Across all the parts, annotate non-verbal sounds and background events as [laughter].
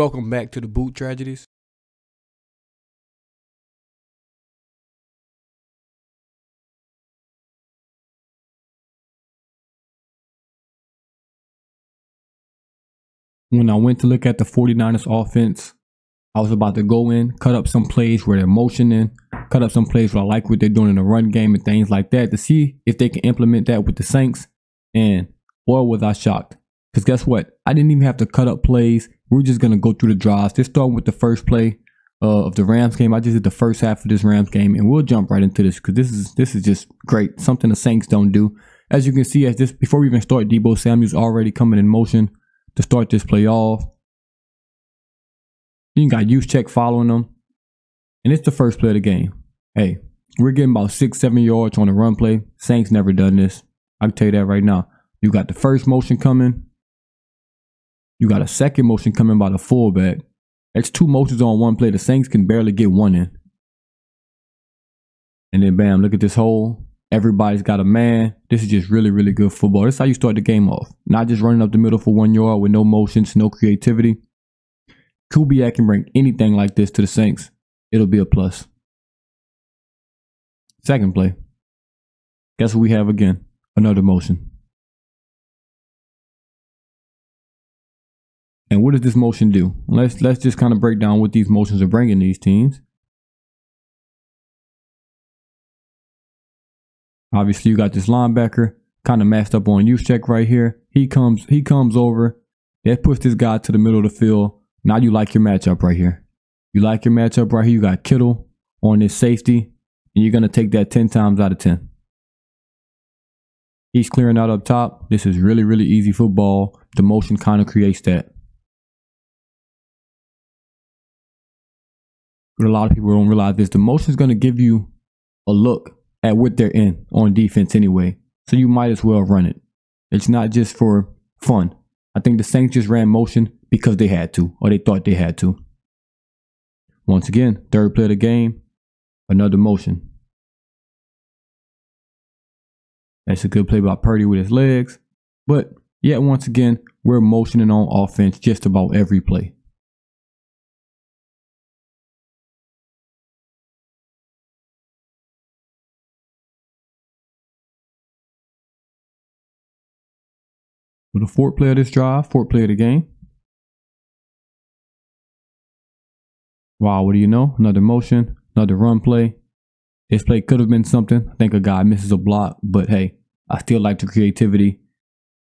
Welcome back to the Boot Tragedies. When I went to look at the 49ers offense, I was about to go in, cut up some plays where they're motioning, cut up some plays where I like what they're doing in the run game and things like that to see if they can implement that with the Saints. And boy, was I shocked. Because guess what? I didn't even have to cut up plays. We're just going to go through the drives. Just starting with the first play uh, of the Rams game. I just did the first half of this Rams game, and we'll jump right into this because this is this is just great. Something the Saints don't do. As you can see, as this before we even start, Deebo Samuel's already coming in motion to start this play off. You got Juszczyk following them, and it's the first play of the game. Hey, we're getting about six, seven yards on the run play. Saints never done this. I can tell you that right now. You got the first motion coming. You got a second motion coming by the fullback. That's two motions on one play. The Saints can barely get one in. And then bam, look at this hole. Everybody's got a man. This is just really, really good football. This is how you start the game off. Not just running up the middle for one yard with no motions, no creativity. Kubiak can bring anything like this to the Saints. It'll be a plus. Second play. Guess what we have again? Another motion. And what does this motion do? Let's let's just kind of break down what these motions are bringing these teams. Obviously, you got this linebacker kind of messed up on Juszczyk right here. He comes he comes over. That puts this guy to the middle of the field. Now you like your matchup right here. You like your matchup right here. You got Kittle on this safety, and you're gonna take that 10 times out of 10. He's clearing out up top. This is really, really easy football. The motion kind of creates that. But a lot of people don't realize this. The motion is going to give you a look at what they're in on defense anyway. So you might as well run it. It's not just for fun. I think the Saints just ran motion because they had to, or they thought they had to. Once again, third play of the game, another motion. That's a good play by Purdy with his legs. But yet once again, we're motioning on offense just about every play. With a fourth play of this drive, fourth play of the game. Wow, what do you know? Another motion, another run play. This play could have been something. I think a guy misses a block, but hey, I still like the creativity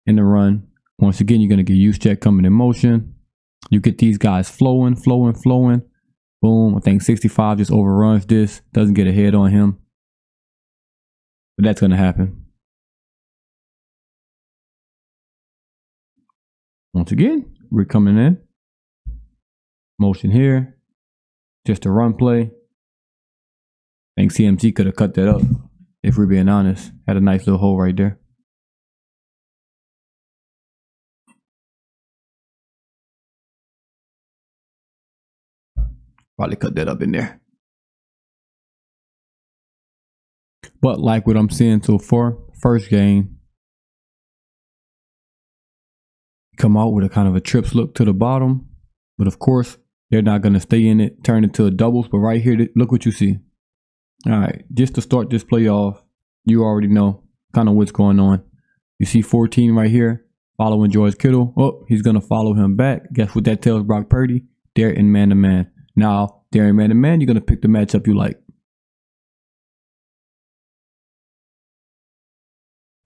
in the run. Once again, you're going to get Juszczyk coming in motion. You get these guys flowing, flowing, flowing. Boom. I think 65 just overruns this, doesn't get ahead on him. But that's going to happen. Once again, we're coming in. Motion here. Just a run play. I think CMC could have cut that up, if we're being honest. Had a nice little hole right there. Probably cut that up in there. But like what I'm seeing so far, first game, come out with a kind of a trips look to the bottom. But of course, they're not going to stay in it, turn it to a doubles. But right here, look what you see. All right, just to start this play off, you already know kind of what's going on. You see 14 right here, following George Kittle. Oh, he's going to follow him back. Guess what that tells Brock Purdy? They're in man to man. Now, they're in man to man. You're going to pick the matchup you like.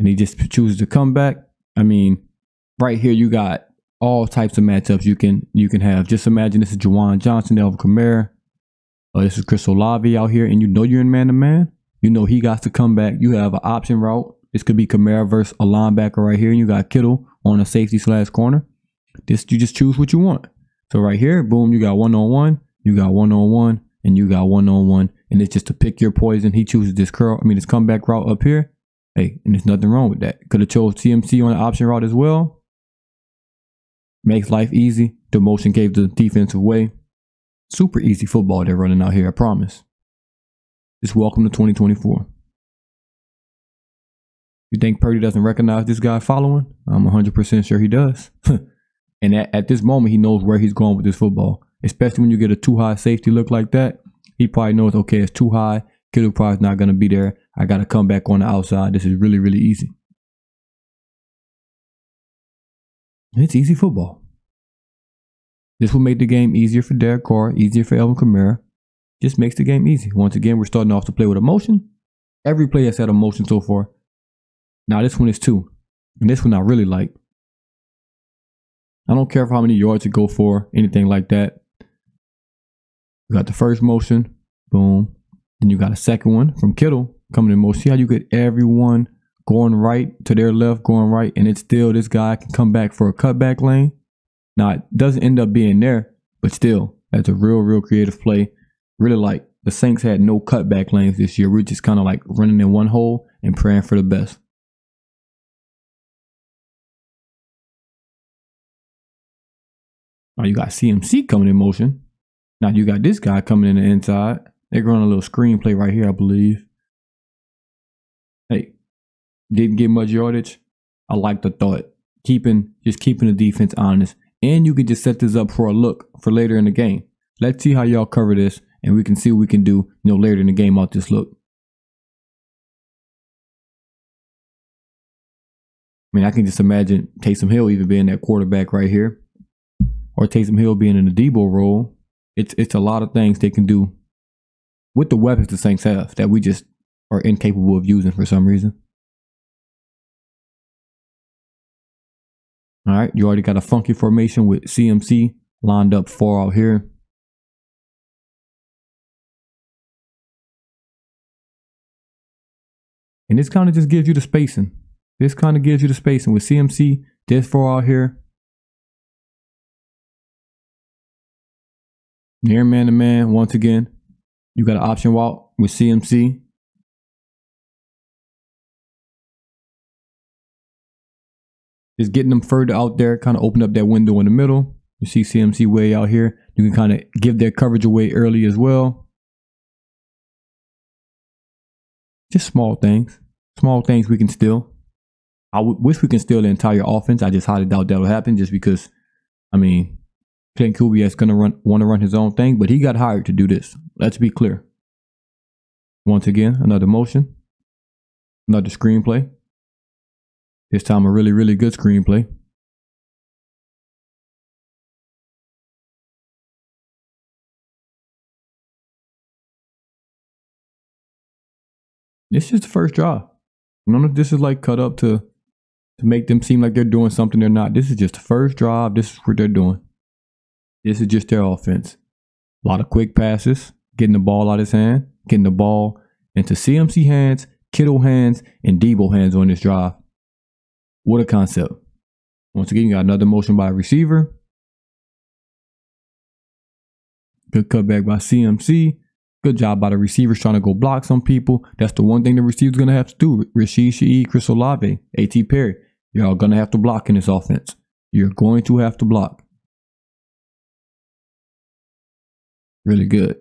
And he just chooses to come back. I mean, right here you got all types of matchups you can you can have. Just imagine this is Juwan Johnson, Alvin Kamara. Uh, this is Chris Olave out here, and you know you're in man to man. You know he got to come back. You have an option route. This could be Kamara versus a linebacker right here. And you got Kittle on a safety slash corner. This you just choose what you want. So right here, boom, you got one on one, you got one on one, and you got one on one. And it's just to pick your poison. He chooses this curl, I mean this comeback route up here. Hey, and there's nothing wrong with that. Could have chose CMC on the option route as well makes life easy. The motion gave the defensive way. Super easy football they're running out here, I promise. Just welcome to 2024. You think Purdy doesn't recognize this guy following? I'm 100% sure he does. [laughs] and at, at this moment, he knows where he's going with this football. Especially when you get a too high safety look like that, he probably knows, okay, it's too high. Kittle probably not going to be there. I got to come back on the outside. This is really, really easy. It's easy football. This will make the game easier for Derek Carr, easier for Alvin Kamara. Just makes the game easy. Once again, we're starting off to play with emotion. Every play has had emotion so far. Now this one is two. And this one I really like. I don't care for how many yards you go for, anything like that. You got the first motion, boom. Then you got a second one from Kittle coming in motion. See how you get everyone going right to their left, going right, and it's still this guy can come back for a cutback lane. Now it doesn't end up being there, but still, that's a real, real creative play. Really like the Saints had no cutback lanes this year. We're just kind of like running in one hole and praying for the best. Now you got CMC coming in motion. Now you got this guy coming in the inside. They're running a little screenplay right here, I believe. Didn't get much yardage. I like the thought. Keeping just keeping the defense honest. And you could just set this up for a look for later in the game. Let's see how y'all cover this and we can see what we can do, you know, later in the game out this look. I mean, I can just imagine Taysom Hill even being that quarterback right here or Taysom Hill being in the Deebo role, it's it's a lot of things they can do with the weapons the Saints have that we just are incapable of using for some reason. All right, you already got a funky formation with CMC lined up four out here. And this kind of just gives you the spacing. This kind of gives you the spacing with CMC, this four out here, Near man to man, once again, you got an option walk with CMC. Just getting them further out there, kind of open up that window in the middle. You see CMC way out here. You can kind of give their coverage away early as well. Just small things. Small things we can steal. I wish we can steal the entire offense. I just highly doubt that'll happen just because, I mean, Klint Kubiak's gonna run want to run his own thing, but he got hired to do this. Let's be clear. Once again, another motion, another screenplay. This time a really, really good screenplay. This is the first drive. None of this is like cut up to to make them seem like they're doing something they're not. This is just the first drive. This is what they're doing. This is just their offense. A lot of quick passes, getting the ball out of his hand, getting the ball into CMC hands, Kittle hands, and Deebo hands on this drive. What a concept. Once again, you got another motion by a receiver. Good cutback by CMC. Good job by the receivers trying to go block some people. That's the one thing the receiver's going to have to do. Rashid Shaheed, Chris Olave, A.T. Perry. Y'all going to have to block in this offense. You're going to have to block. really good.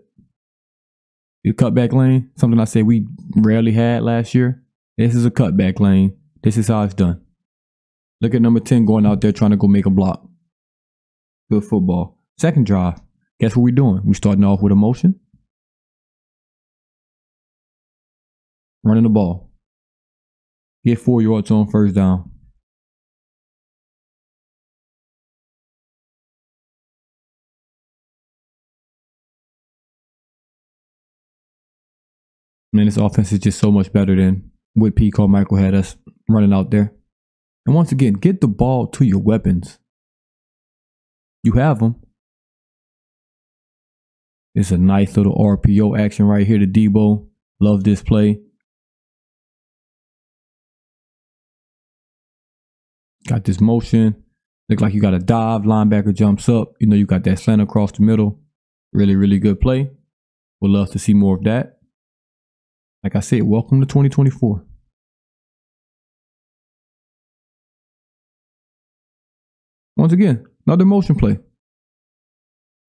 The cutback lane, something I said we rarely had last year. This is a cutback lane. This is how it's done. Look at number 10 going out there trying to go make a block. Good football. Second drive. Guess what we're doing? We're starting off with a motion. Running the ball. Get four yards on first down. Man, this offense is just so much better than what P. Carmichael had us running out there. And once again, get the ball to your weapons. You have them. It's a nice little RPO action right here to Deebo. Love this play. Got this motion. Look like you got a dive. Linebacker jumps up. You know, you got that slant across the middle. Really, really good play. Would love to see more of that. Like I said, welcome to 2024. Once again, another motion play.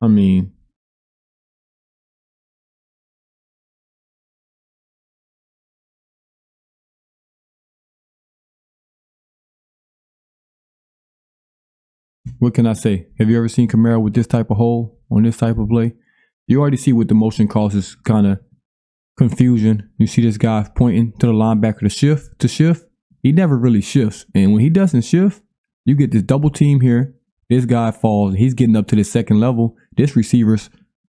I mean, what can I say? Have you ever seen Kamara with this type of hole on this type of play? You already see what the motion causes kind of confusion. You see this guy pointing to the linebacker to shift to shift. He never really shifts. And when he doesn't shift, you get this double team here. This guy falls. He's getting up to the second level. This receiver's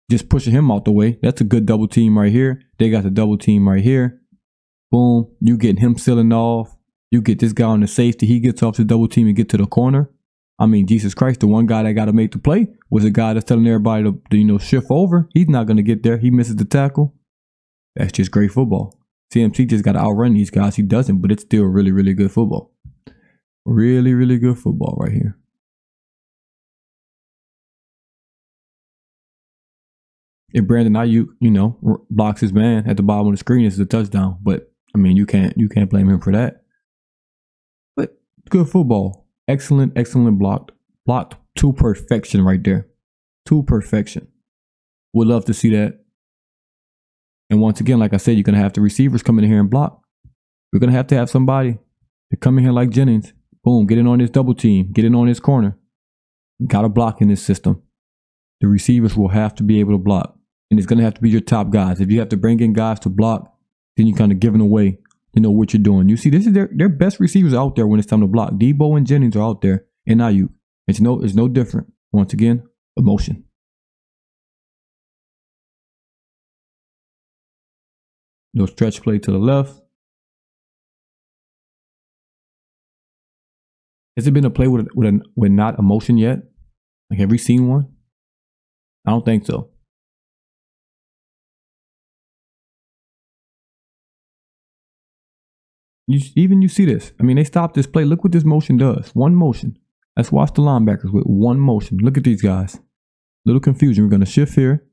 just pushing him out the way. That's a good double team right here. They got the double team right here. Boom. You get him sealing off. You get this guy on the safety. He gets off the double team and get to the corner. I mean, Jesus Christ, the one guy that got to make the play was a guy that's telling everybody to, to you know, shift over. He's not going to get there. He misses the tackle. That's just great football. CMC just got to outrun these guys. He doesn't, but it's still really, really good football. Really, really good football right here. If Brandon Aiyuk, you know, blocks his man at the bottom of the screen, it's a touchdown. But I mean, you can't you can't blame him for that. But good football. Excellent, excellent blocked. Blocked to perfection right there. To perfection. Would love to see that. And once again, like I said, you're gonna have the receivers come in here and block. We're gonna have to have somebody to come in here like Jennings. Boom, get in on this double team, get in on this corner. Got to block in this system. The receivers will have to be able to block. And it's gonna have to be your top guys. If you have to bring in guys to block, then you're kind of giving away you know what you're doing. You see, this is their their best receivers out there when it's time to block. Deebo and Jennings are out there, and Aiyuk. It's no it's no different. Once again, emotion. No stretch play to the left. Has it been a play with with, a, with not emotion yet? Like, have we seen one? I don't think so. You, even you see this. I mean, they stopped this play. Look what this motion does. One motion. Let's watch the linebackers with one motion. Look at these guys. Little confusion. We're going to shift here.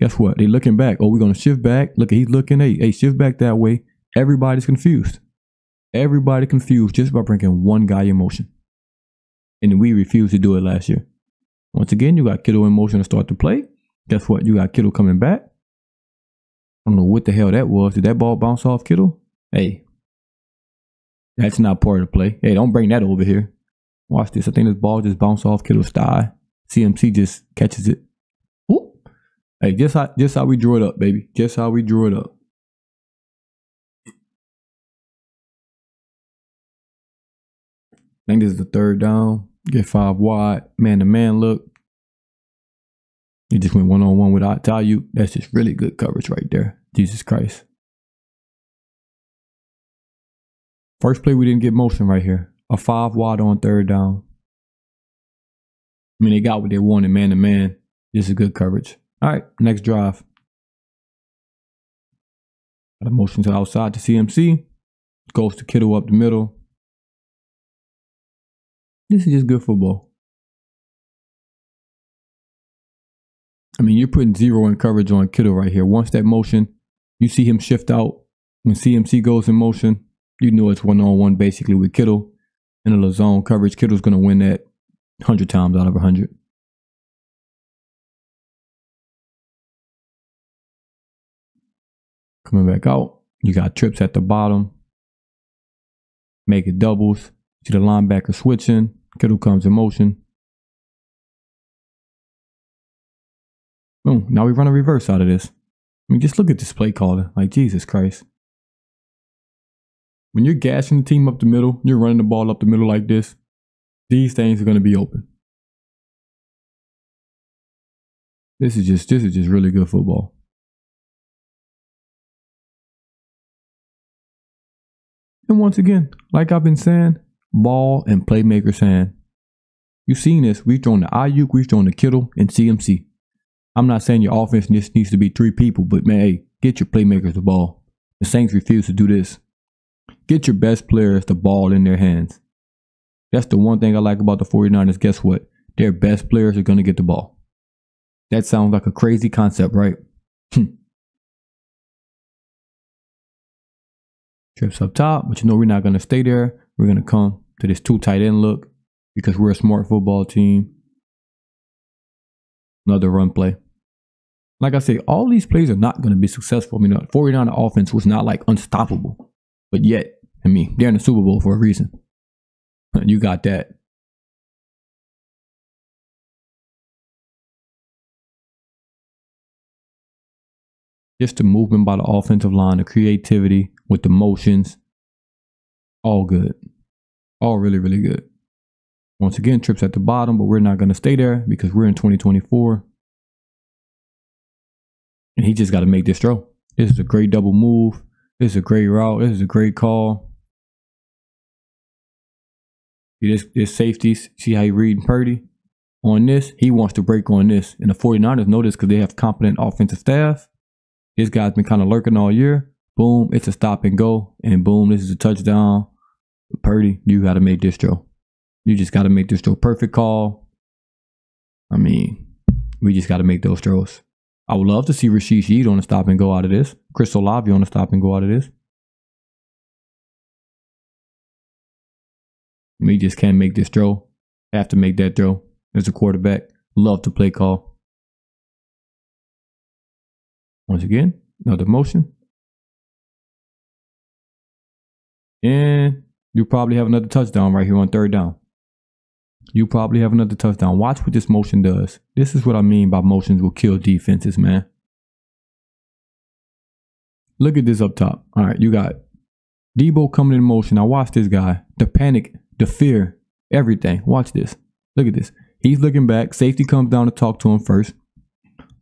Guess what? They're looking back. Oh, we're going to shift back. Look, he's looking. Hey, hey, shift back that way. Everybody's confused. Everybody confused just by bringing one guy in motion. And we refused to do it last year. Once again, you got Kittle in motion to start the play. Guess what? You got Kittle coming back. I don't know what the hell that was. Did that ball bounce off Kittle? Hey, that's not part of the play. Hey, don't bring that over here. Watch this. I think this ball just bounced off Kittle's thigh. CMC just catches it. Ooh. Hey, just how just how we drew it up, baby. Just how we drew it up. I think this is the third down. Get five wide. Man to man look. He just went one on one with Aiyuk. That's just really good coverage right there. Jesus Christ. First play, we didn't get motion right here. A five wide on third down. I mean, they got what they wanted, man to man. This is good coverage. All right, next drive. Got a motion to outside to CMC. Goes to Kittle up the middle. This is just good football. I mean, you're putting zero in coverage on Kittle right here. Once that motion, you see him shift out. When CMC goes in motion, you know it's one on one basically with Kittle in a zone coverage. Kittle's going to win that 100 times out of 100. Coming back out, you got trips at the bottom. Make it doubles. See the linebacker switching. Kittle comes in motion. Boom. Now we run a reverse out of this. I mean, just look at this play caller. Like, Jesus Christ. When you're gashing the team up the middle, you're running the ball up the middle like this, these things are going to be open. This is just this is just really good football. And once again, like I've been saying, ball and playmaker saying, You've seen this. We've thrown the Aiyuk, we've thrown the Kittle and CMC. I'm not saying your offense just needs to be three people, but man, hey, get your playmakers the ball. The Saints refuse to do this. Get your best players the ball in their hands. That's the one thing I like about the 49ers. Guess what? Their best players are going to get the ball. That sounds like a crazy concept, right? Hmm. Trips up top, but you know we're not going to stay there. We're going to come to this two tight end look because we're a smart football team. Another run play. Like I say, all these plays are not going to be successful. I mean, the 49 offense was not like unstoppable, but yet, I mean, they're in the Super Bowl for a reason. [laughs] You got that. Just the movement by the offensive line, the creativity with the motions, all good. All really, really good. Once again, trips at the bottom, but we're not going to stay there because we're in 2024. And he just got to make this throw. This is a great double move. This is a great route. This is a great call. See this, this safeties. See how he reading Purdy? On this, he wants to break on this. And the 49ers know this because they have competent offensive staff. This guy's been kind of lurking all year. Boom, it's a stop and go. And boom, this is a touchdown. Purdy, you got to make this throw. You just got to make this throw. Perfect call. I mean, we just got to make those throws. I would love to see Rashid Shaheed on a stop and go out of this. Chris Olave on a stop and go out of this. We just can't make this throw. Have to make that throw as a quarterback. Love to play call. Once again, another motion. And you probably have another touchdown right here on third down. You probably have another touchdown. Watch what this motion does. This is what I mean by motions will kill defenses, man. Look at this up top. All right, you got Deebo coming in motion. Now watch this guy. The panic, the fear, everything. Watch this. Look at this. He's looking back. Safety comes down to talk to him first.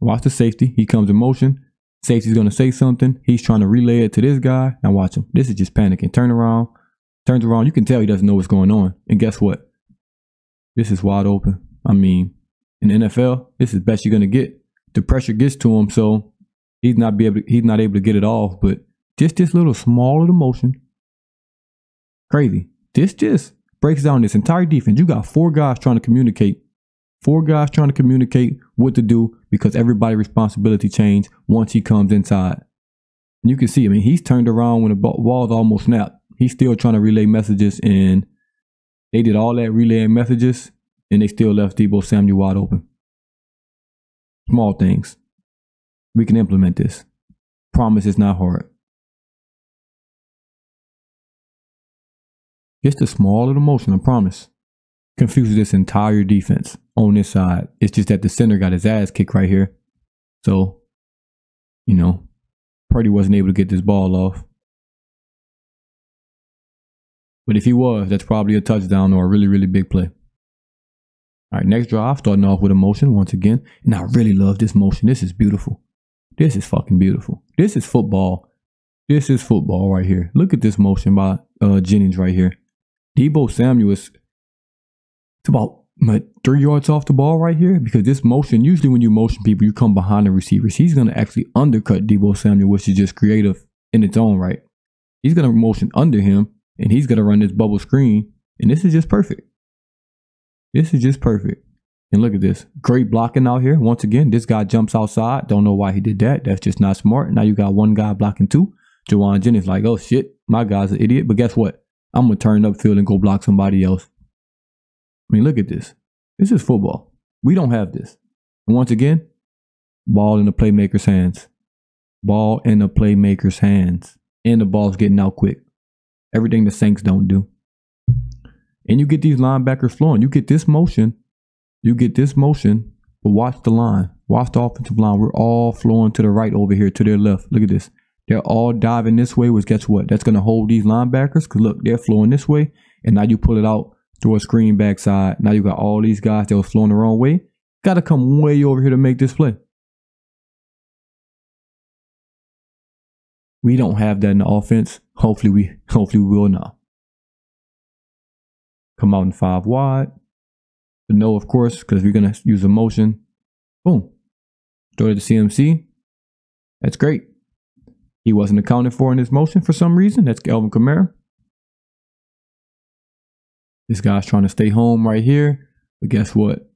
Watch the safety. He comes in motion. Safety's going to say something. He's trying to relay it to this guy. Now watch him. This is just panicking. Turn around. Turns around. You can tell he doesn't know what's going on. And guess what? This is wide open. I mean, in NFL, this is best you're going to get. The pressure gets to him, so he's not be able to, he's not able to get it off. But just this little small little motion. Crazy. This just breaks down this entire defense. You got four guys trying to communicate Four guys trying to communicate what to do because everybody's responsibility changed once he comes inside. And you can see, I mean, he's turned around when the wall's almost snapped. He's still trying to relay messages, and they did all that relaying messages, and they still left Deebo Samuel wide open. Small things. We can implement this. Promise it's not hard. Just a small little motion, I promise confuses this entire defense on this side. It's just that the center got his ass kicked right here. So, you know, Purdy wasn't able to get this ball off. But if he was, that's probably a touchdown or a really, really big play. All right, next drive, starting off with a motion once again. And I really love this motion. This is beautiful. This is fucking beautiful. This is football. This is football right here. Look at this motion by uh, Jennings right here. Deebo Samuel is it's about three yards off the ball right here because this motion, usually when you motion people, you come behind the receivers. He's going to actually undercut Deebo Samuel, which is just creative in its own right. He's going to motion under him and he's going to run this bubble screen. And this is just perfect. This is just perfect. And look at this. Great blocking out here. Once again, this guy jumps outside. Don't know why he did that. That's just not smart. Now you got one guy blocking two. Jauan Jennings like, oh shit, my guy's an idiot. But guess what? I'm going to turn upfield and go block somebody else. I mean, look at this. This is football. We don't have this. And once again, ball in the playmaker's hands. Ball in the playmaker's hands. And the ball's getting out quick. Everything the Saints don't do. And you get these linebackers flowing. You get this motion. You get this motion. But watch the line. Watch the offensive line. We're all flowing to the right over here, to their left. Look at this. They're all diving this way, which guess what? That's going to hold these linebackers. Because look, they're flowing this way. And now you pull it out throw a screen backside. Now you got all these guys that was flowing the wrong way. Got to come way over here to make this play. We don't have that in the offense. Hopefully we [laughs] hopefully we will now. Come out in five wide. No, of course, because we're gonna use a motion. Boom. Throw to CMC. That's great. He wasn't accounted for in this motion for some reason. That's Alvin Kamara. This guy's trying to stay home right here. But guess what?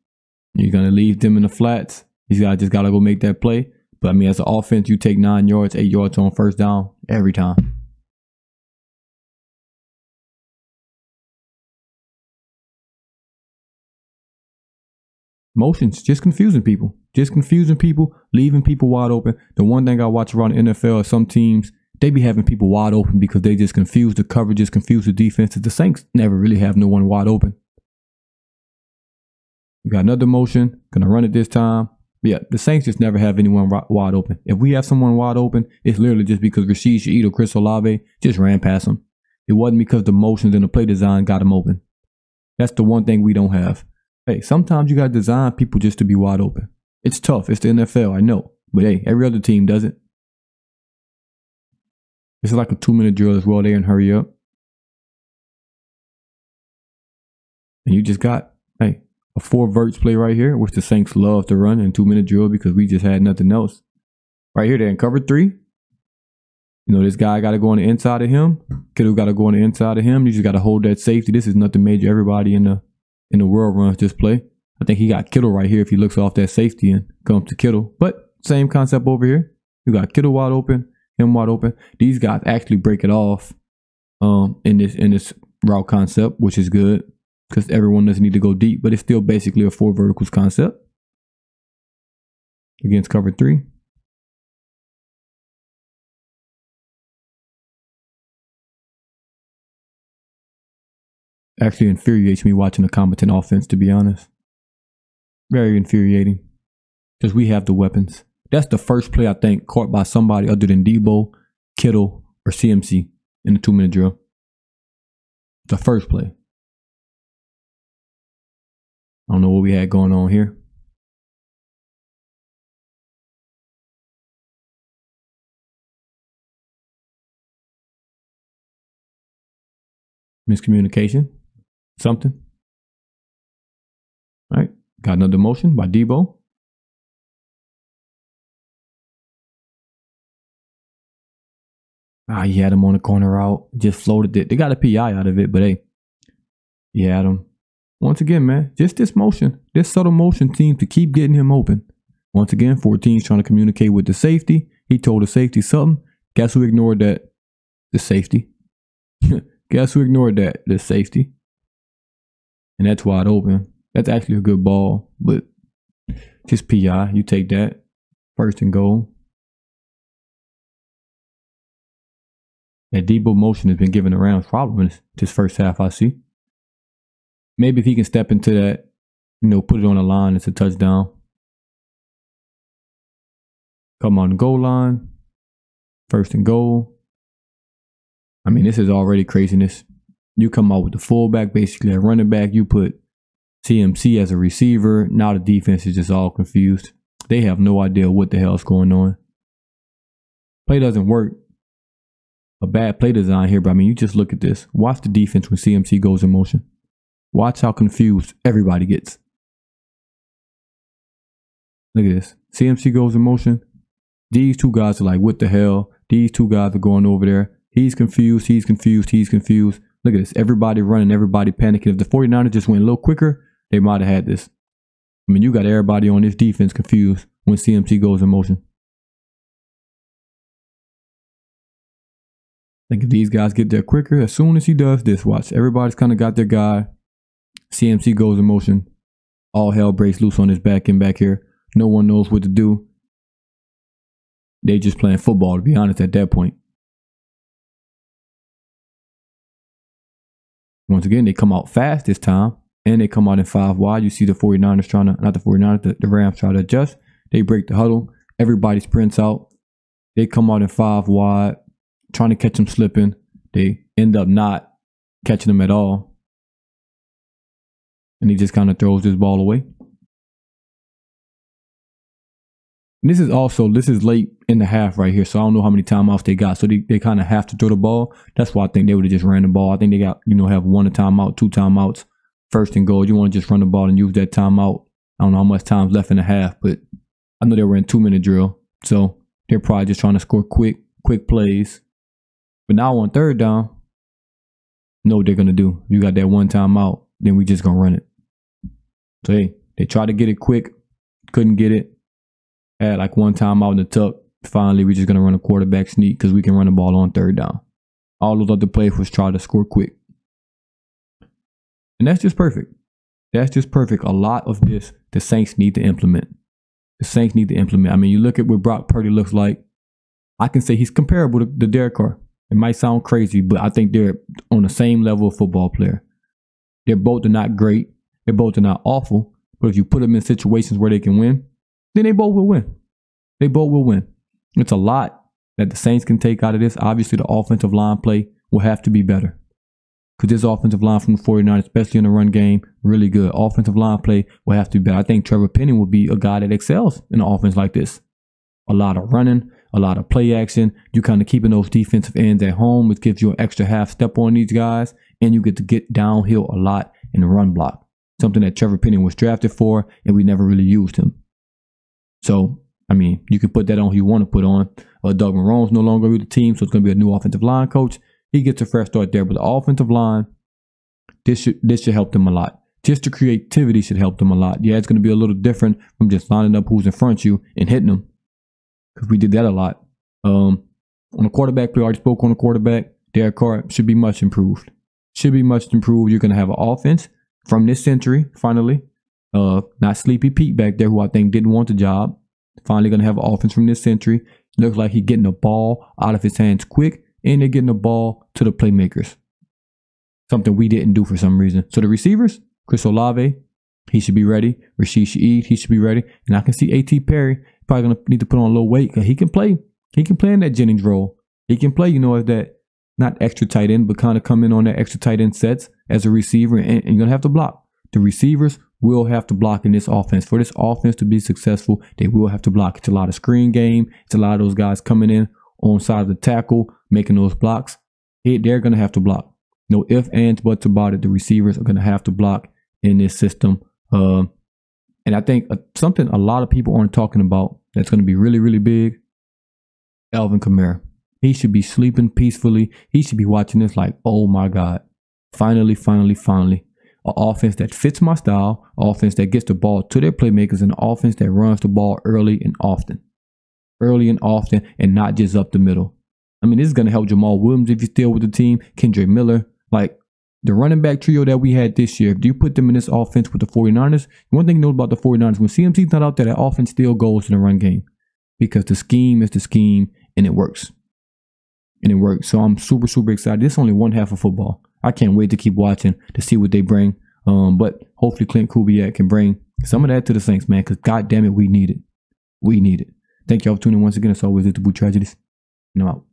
You're to leave them in the flats. These guys just got to go make that play. But I mean, as an offense, you take nine yards, eight yards on first down every time. Motions, just confusing people. Just confusing people, leaving people wide open. The one thing I watch around the NFL is some teams they be having people wide open because they just confuse the coverages, confuse the defenses. The Saints never really have no one wide open. We got another motion. Gonna run it this time. yeah, the Saints just never have anyone wide open. If we have someone wide open, it's literally just because Rashid Shaheed or Chris Olave just ran past him. It wasn't because the motions and the play design got him open. That's the one thing we don't have. Hey, sometimes you got to design people just to be wide open. It's tough. It's the NFL, I know. But hey, every other team does it. This is like a two minute drill as well there and hurry up. And you just got, hey, a four verts play right here, which the Saints love to run in two minute drill because we just had nothing else. Right here, they're in cover three. You know, this guy got to go on the inside of him. Kittle got to go on the inside of him. You just got to hold that safety. This is nothing major. Everybody in the in the world runs this play. I think he got Kittle right here if he looks off that safety and comes to Kittle. But same concept over here. You got Kittle wide open, him wide open. These guys actually break it off um, in this in this route concept, which is good because everyone doesn't need to go deep, but it's still basically a four verticals concept against cover three. Actually infuriates me watching a competent offense, to be honest. Very infuriating because we have the weapons. That's the first play I think caught by somebody other than Deebo, Kittle, or CMC in the two minute drill. The first play. I don't know what we had going on here. Miscommunication. Something. All right. Got another motion by Deebo. Ah, he had him on the corner out. Just floated it. They got a PI out of it, but hey, he had him. Once again, man, just this motion, this subtle motion seems to keep getting him open. Once again, 14's trying to communicate with the safety. He told the safety something. Guess who ignored that? The safety. [laughs] Guess who ignored that? The safety. And that's wide open. That's actually a good ball, but just PI. You take that. First and goal. That Deebo motion has been given around problem this first half, I see maybe if he can step into that, you know, put it on the line, it's a touchdown. Come on, goal line. First and goal. I mean, this is already craziness. You come out with the fullback, basically a running back. You put CMC as a receiver. Now the defense is just all confused. They have no idea what the hell's going on. Play doesn't work. A bad play design here, but I mean, you just look at this. Watch the defense when CMC goes in motion. Watch how confused everybody gets. Look at this. CMC goes in motion. These two guys are like, what the hell? These two guys are going over there. He's confused. He's confused. He's confused. Look at this. Everybody running, everybody panicking. If the 49ers just went a little quicker, they might have had this. I mean, you got everybody on this defense confused when CMC goes in motion. Think if these guys get there quicker, as soon as he does this, watch. Everybody's kind of got their guy. CMC goes in motion. All hell breaks loose on his back and back here. No one knows what to do. They just playing football, to be honest, at that point. Once again, they come out fast this time. And they come out in five wide. You see the 49ers trying to, not the 49ers, the, the Rams try to adjust. They break the huddle. Everybody sprints out. They come out in five wide, trying to catch them slipping. They end up not catching them at all and he just kind of throws this ball away. And this is also this is late in the half right here, so I don't know how many timeouts they got. So they, they kind of have to throw the ball. That's why I think they would have just ran the ball. I think they got you know have one a timeout, two timeouts, first and goal. You want to just run the ball and use that timeout. I don't know how much time's left in the half, but I know they were in two minute drill, so they're probably just trying to score quick quick plays. But now on third down, know what they're gonna do. You got that one timeout, then we just gonna run it. So hey, they tried to get it quick, couldn't get it. Had like one time out in the tuck. Finally, we're just gonna run a quarterback sneak because we can run the ball on third down. All those other plays was try to score quick. And that's just perfect. That's just perfect. A lot of this the Saints need to implement. The Saints need to implement. I mean, you look at what Brock Purdy looks like. I can say he's comparable to, to Derek Carr. It might sound crazy, but I think they're on the same level of football player. They're both are not great. They're both are not awful, but if you put them in situations where they can win, then they both will win. They both will win. It's a lot that the Saints can take out of this. Obviously, the offensive line play will have to be better. Because this offensive line from the 49ers, especially in the run game, really good. Offensive line play will have to be better. I think Trevor Penning will be a guy that excels in an offense like this. A lot of running, a lot of play action. You kind of keeping those defensive ends at home, which gives you an extra half step on these guys, and you get to get downhill a lot in the run block. Something that Trevor Penning was drafted for, and we never really used him. So, I mean, you can put that on who you want to put on. Uh, Doug Marrone's no longer with the team, so it's going to be a new offensive line coach. He gets a fresh start there, but the offensive line, this should this should help them a lot. Just the creativity should help them a lot. Yeah, it's going to be a little different from just lining up who's in front of you and hitting them because we did that a lot. Um, on the quarterback play, I already spoke on the quarterback. Derek Carr should be much improved. Should be much improved. You're going to have an offense from this century, finally. Uh, not Sleepy Pete back there, who I think didn't want the job. Finally going to have an offense from this century. Looks like he's getting the ball out of his hands quick, and they're getting the ball to the playmakers. Something we didn't do for some reason. So the receivers, Chris Olave, he should be ready. Rashid Shaheed, he should be ready. And I can see A.T. Perry probably going to need to put on a little weight because he can play. He can play in that Jennings role. He can play, you know, as that not extra tight end, but kind of come in on that extra tight end sets as a receiver, and, and you're going to have to block. The receivers will have to block in this offense. For this offense to be successful, they will have to block. It's a lot of screen game. It's a lot of those guys coming in on side of the tackle, making those blocks. They're going to have to block. No ifs, ands, buts about it. The receivers are going to have to block in this system. Uh, and I think uh, something a lot of people aren't talking about that's going to be really, really big. Alvin Kamara. He should be sleeping peacefully. He should be watching this like, oh my God. Finally, finally, finally. An offense that fits my style, offense that gets the ball to their playmakers, and an offense that runs the ball early and often. Early and often, and not just up the middle. I mean, this is going to help Jamaal Williams if he's still with the team, Kendre Miller. Like, the running back trio that we had this year, if you put them in this offense with the 49ers, one thing to know about the 49ers, when CMC's not out there, that offense still goes in the run game because the scheme is the scheme and it works and it works. So I'm super, super excited. This is only one half of football. I can't wait to keep watching to see what they bring. Um, but hopefully Klint Kubiak can bring some of that to the Saints, man, because God damn it, we need it. We need it. Thank y'all for tuning in once again. As always, it's the Boot Tragedies. And I'm out.